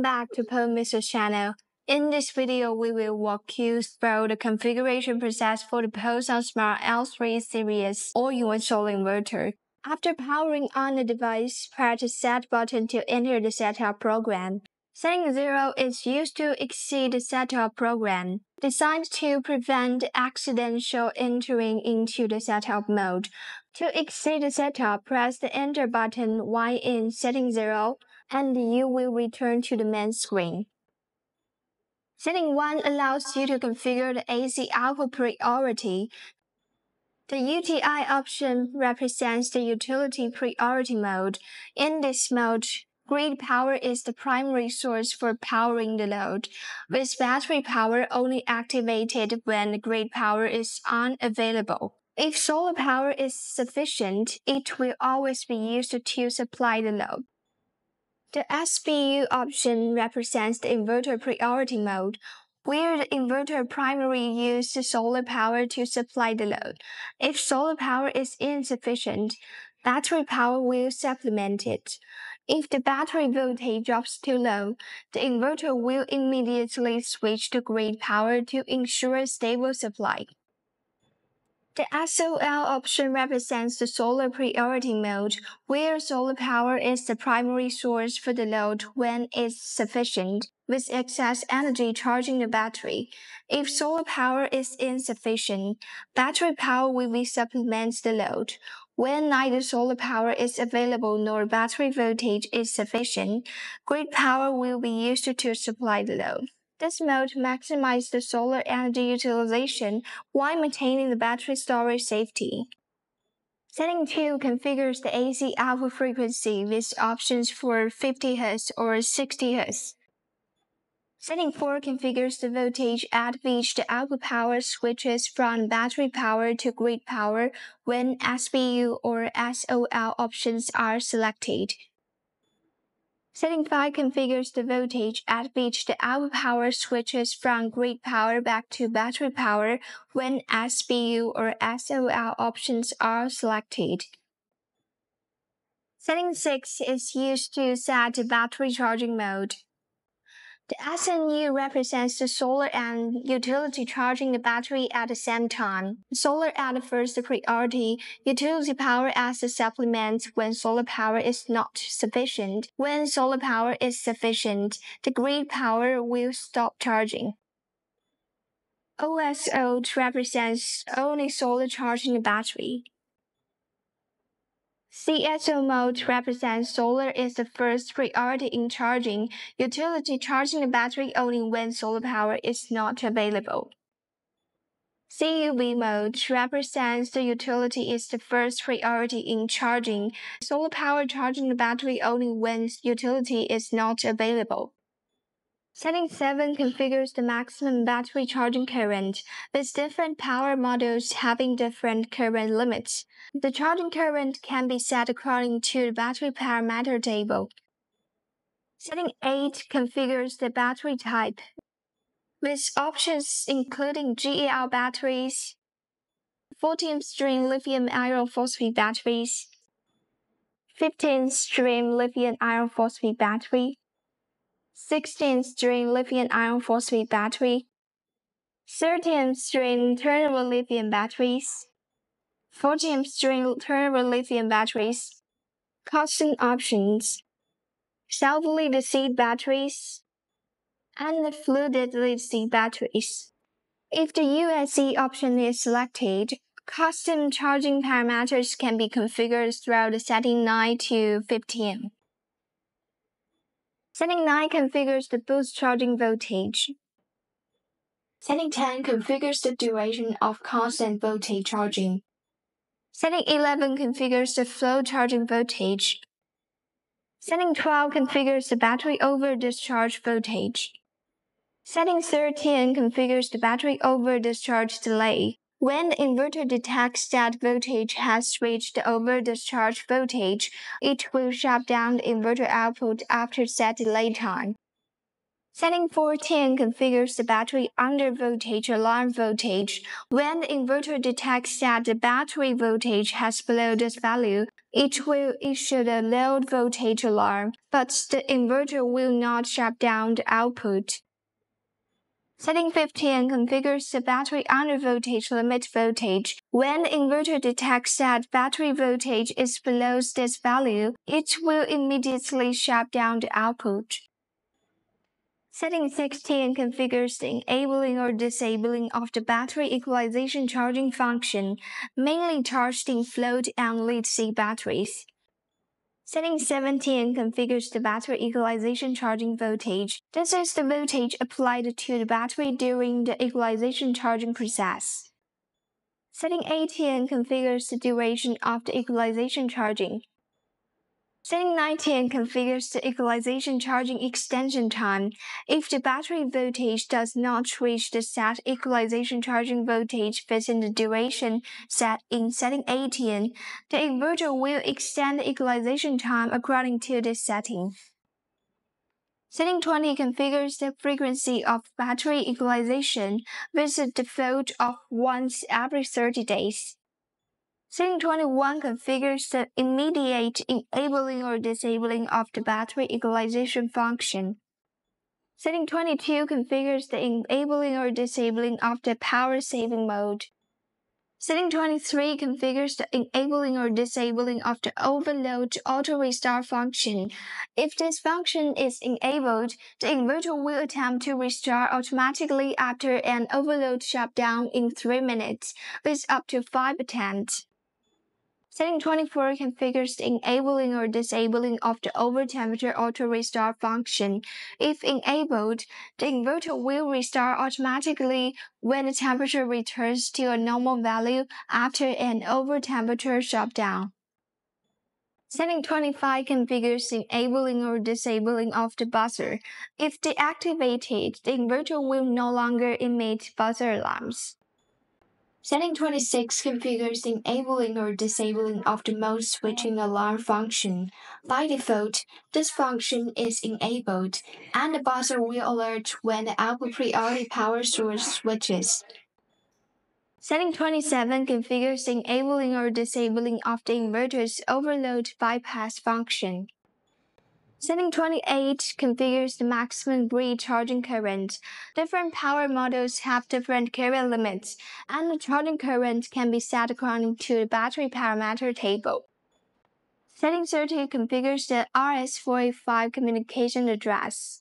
Welcome back to Mr. channel. In this video, we will walk you through the configuration process for the POW-SunSmart L3 series all-in-one solar inverter. After powering on the device, press the Set button to enter the setup program. Setting 0 is used to exceed the setup program, designed to prevent accidental entering into the setup mode. To exceed the setup, press the Enter button while in Setting 0, and you will return to the main screen. Setting 1 allows you to configure the AC output priority. The UTI option represents the utility priority mode. In this mode, grid power is the primary source for powering the load, with battery power only activated when the grid power is unavailable. If solar power is sufficient, it will always be used to supply the load. The SBU option represents the inverter priority mode, where the inverter primarily uses solar power to supply the load. If solar power is insufficient, battery power will supplement it. If the battery voltage drops too low, the inverter will immediately switch to grid power to ensure stable supply. The SOL option represents the solar priority mode, where solar power is the primary source for the load when it's sufficient, with excess energy charging the battery. If solar power is insufficient, battery power will be supplements the load. When neither solar power is available nor battery voltage is sufficient, grid power will be used to supply the load. This mode maximizes the solar energy utilization while maintaining the battery storage safety. Setting 2 configures the AC output frequency with options for 50 Hz or 60 Hz. Setting 4 configures the voltage at which the output power switches from battery power to grid power when SBU or SOL options are selected. Setting 5 configures the voltage at which the output power switches from grid power back to battery power when SBU or SOL options are selected. Setting 6 is used to set the battery charging mode. The SNU represents the solar and utility charging the battery at the same time. Solar at the first priority, utility power as a supplement when solar power is not sufficient. When solar power is sufficient, the grid power will stop charging. OSO represents only solar charging the battery. CSO mode represents solar is the first priority in charging, utility charging the battery only when solar power is not available. CUV mode represents the utility is the first priority in charging, solar power charging the battery only when utility is not available. Setting 7 configures the maximum battery charging current, with different power models having different current limits. The charging current can be set according to the battery parameter table. Setting 8 configures the battery type, with options including GEL batteries, 14 string lithium iron phosphate batteries, 15 string lithium iron phosphate battery, 16 string lithium iron phosphate battery, 13 string ternary lithium batteries, 14 string ternary lithium batteries, custom options, self lead-acid batteries, and flooded lead seed batteries. If the USC option is selected, custom charging parameters can be configured throughout the setting 9 to 15. Setting 9 configures the boost charging voltage. Setting 10 configures the duration of constant voltage charging. Setting 11 configures the float charging voltage. Setting 12 configures the battery over discharge voltage. Setting 13 configures the battery over discharge delay. When the inverter detects that voltage has the over discharge voltage, it will shut down the inverter output after set delay time. Setting 14 configures the battery under voltage alarm voltage. When the inverter detects that the battery voltage has below this value, It will issue a low voltage alarm, but the inverter will not shut down the output. Setting 15 configures the battery under voltage limit voltage. When the inverter detects that battery voltage is below this value, it will immediately shut down the output. Setting 16 configures the enabling or disabling of the battery equalization charging function, mainly charged in float and lead-acid batteries. Setting 17 configures the battery equalization charging voltage. This is the voltage applied to the battery during the equalization charging process. Setting 18 configures the duration of the equalization charging. Setting 19 configures the equalization charging extension time. If the battery voltage does not reach the set equalization charging voltage within the duration set in setting 18, the inverter will extend the equalization time according to this setting. Setting 20 configures the frequency of battery equalization with a default of once every 30 days. Setting 21 configures the immediate enabling or disabling of the battery equalization function. Setting 22 configures the enabling or disabling of the power saving mode. Setting 23 configures the enabling or disabling of the overload auto restart function. If this function is enabled, the inverter will attempt to restart automatically after an overload shutdown in 3 minutes, with up to 5 attempts. Setting 24 configures the enabling or disabling of the over temperature auto restart function. If enabled, the inverter will restart automatically when the temperature returns to a normal value after an over temperature shutdown. Setting 25 configures enabling or disabling of the buzzer. If deactivated, the inverter will no longer emit buzzer alarms. Setting 26 configures enabling or disabling of the mode switching alarm function. By default, this function is enabled, and the buzzer will alert when the output priority power source switches. Setting 27 configures enabling or disabling of the inverter's overload bypass function. Setting 28 configures the maximum grid charging current. Different power models have different current limits, and the charging current can be set according to the battery parameter table. Setting 30 configures the RS485 communication address.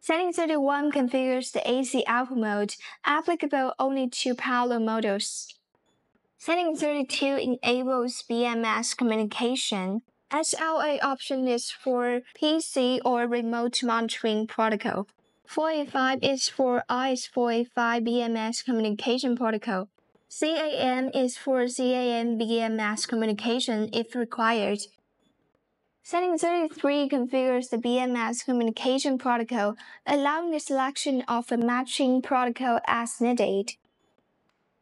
Setting 31 configures the AC output mode, applicable only to power models. Setting 32 enables BMS communication. SLA option is for PC or remote monitoring protocol. 485 is for RS485 BMS communication protocol. CAN is for CAN BMS communication if required. Setting 33 configures the BMS communication protocol, allowing the selection of a matching protocol as needed.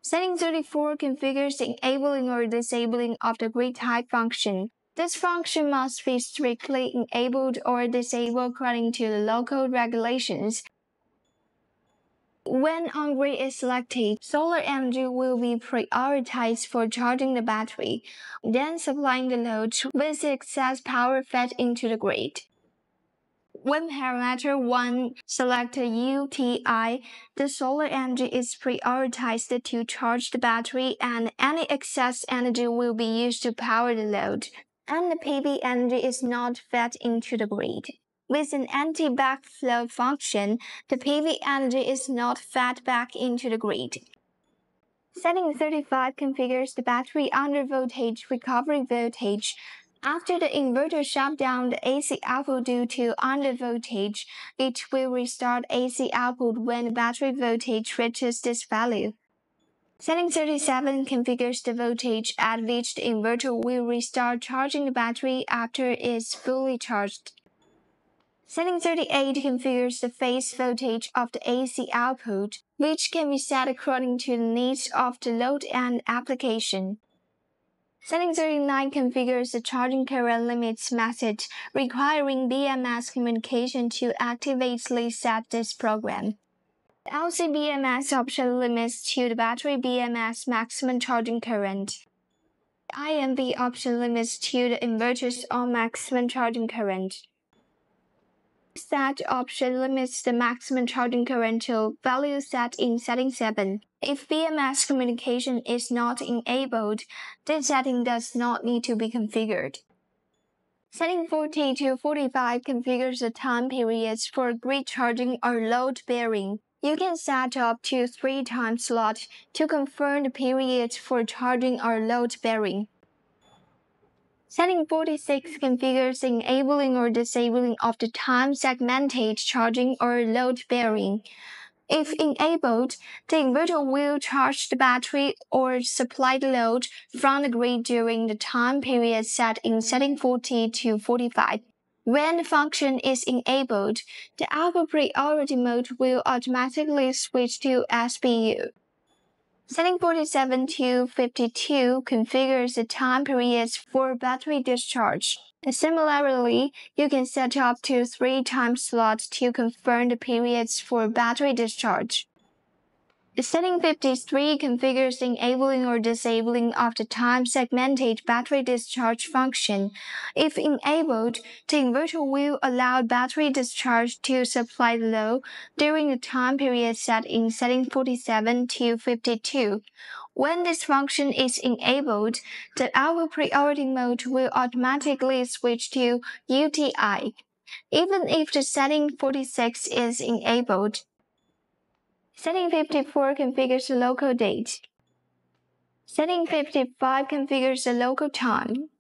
Setting 34 configures the enabling or disabling of the grid type function. This function must be strictly enabled or disabled according to the local regulations. When on-grid is selected, solar energy will be prioritized for charging the battery, then supplying the load with excess power fed into the grid. When parameter 1 selected UTI, the solar energy is prioritized to charge the battery and any excess energy will be used to power the load and the PV energy is not fed into the grid. With an anti-backflow function, the PV energy is not fed back into the grid. Setting 35 configures the battery under voltage recovery voltage. After the inverter shut down the AC output due to under voltage, it will restart AC output when the battery voltage reaches this value. Setting 37 configures the voltage at which the inverter will restart charging the battery after it's fully charged. Setting 38 configures the phase voltage of the AC output, which can be set according to the needs of the load and application. Setting 39 configures the charging current limits method, requiring BMS communication to actively set this program. LCBMS option limits to the battery BMS maximum charging current. IMV option limits to the inverter's on maximum charging current. Set option limits the maximum charging current to value set in setting 7. If BMS communication is not enabled, this setting does not need to be configured. Setting 40 to 45 configures the time periods for grid charging or load bearing. You can set up to three time slots to confirm the periods for charging or load bearing. Setting 46 configures enabling or disabling of the time segmented charging or load bearing. If enabled, the inverter will charge the battery or supply the load from the grid during the time period set in setting 40 to 45. When the function is enabled, the alpha priority mode will automatically switch to SBU. Setting 47 to 52 configures the time periods for battery discharge. Similarly, you can set up to three time slots to confirm the periods for battery discharge. Setting 53 configures enabling or disabling of the time segmented battery discharge function. If enabled, the inverter will allow battery discharge to supply load during the time period set in setting 47 to 52. When this function is enabled, the alpha priority mode will automatically switch to UTI. Even if the setting 46 is enabled, Setting 54 configures the local date. Setting 55 configures the local time.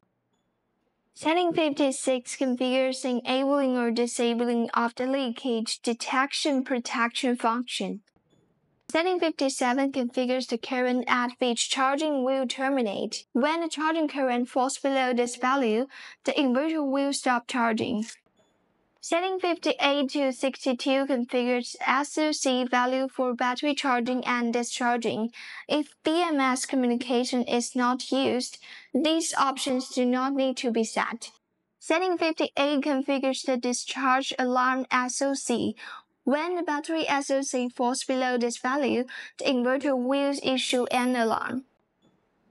Setting 56 configures enabling or disabling of the leakage detection protection function. Setting 57 configures the current at which charging will terminate. When the charging current falls below this value, the inverter will stop charging. Setting 58 to 62 configures SOC value for battery charging and discharging. If BMS communication is not used, these options do not need to be set. Setting 58 configures the discharge alarm SOC. When the battery SOC falls below this value, the inverter will issue an alarm.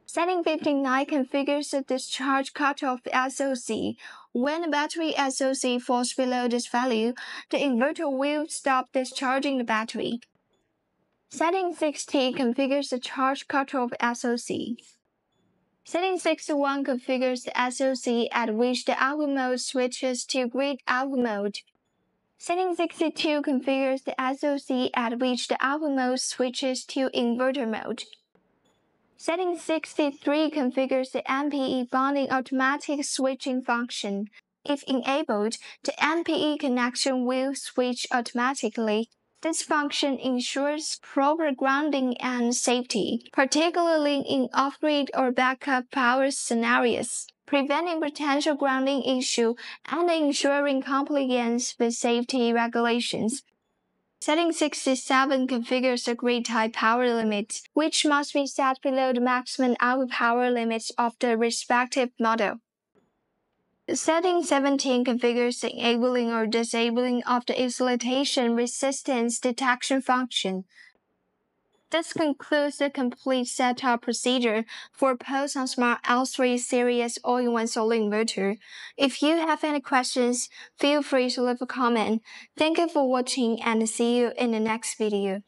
Setting 59 configures the discharge cutoff SOC. When the battery SOC falls below this value, the inverter will stop discharging the battery. Setting 60 configures the charge cutoff SOC. Setting 61 configures the SOC at which the alpha mode switches to grid alpha mode. Setting 62 configures the SOC at which the alpha mode switches to inverter mode. Setting 63 configures the N-PE bonding automatic switching function. If enabled, the N-PE connection will switch automatically. This function ensures proper grounding and safety, particularly in off-grid or backup power scenarios, preventing potential grounding issue and ensuring compliance with safety regulations. Setting 67 configures the grid tie power limit, which must be set below the maximum output power limits of the respective model. Setting 17 configures the enabling or disabling of the excitation resistance detection function. This concludes the complete setup procedure for POW-SunSmart L3 series all-in-one solar inverter. If you have any questions, feel free to leave a comment. Thank you for watching and see you in the next video.